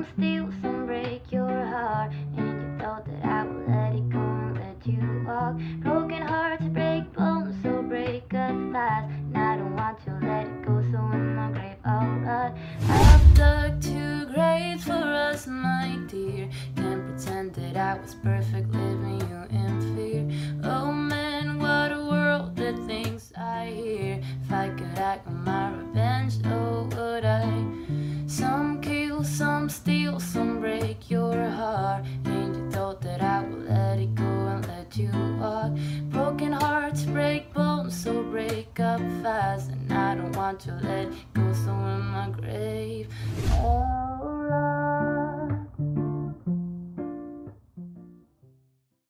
some steal, some break your heart. And you thought that I would let it go and let you walk. Broken hearts break bones, so break us fast. And I don't want to let it go, so in my grave I'll rot. I've dug two graves for us, my dear. Can't pretend that I was perfect, living you in fear. Oh man, what a world that thinks I hear. If I could act on my revenge, oh some steal, some break your heart. And you thought that I would let it go and let you walk. Broken hearts break bones, so break up fast. And I don't want to let go, so in my grave.